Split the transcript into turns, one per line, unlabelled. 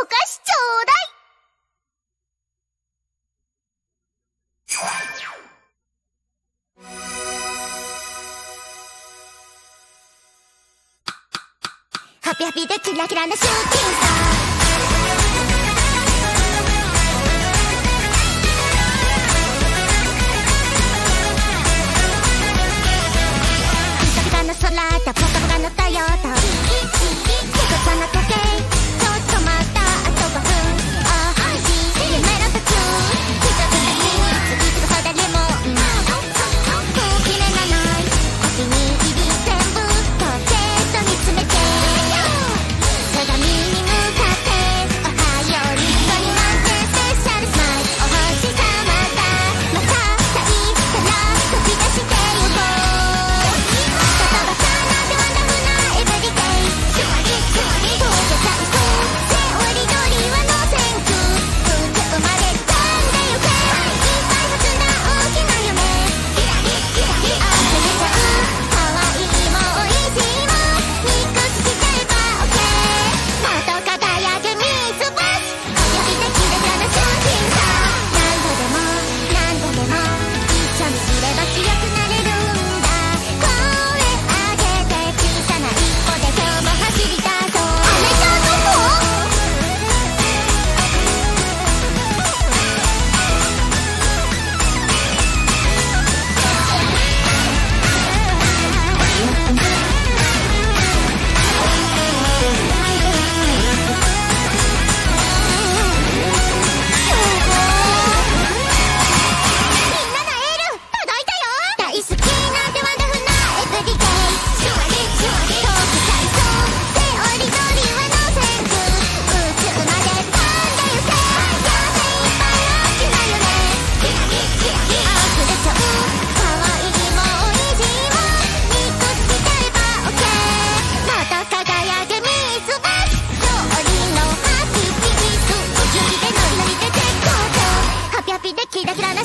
お菓子ちょうだい。ハピハピでキラキラなシューティングスターだから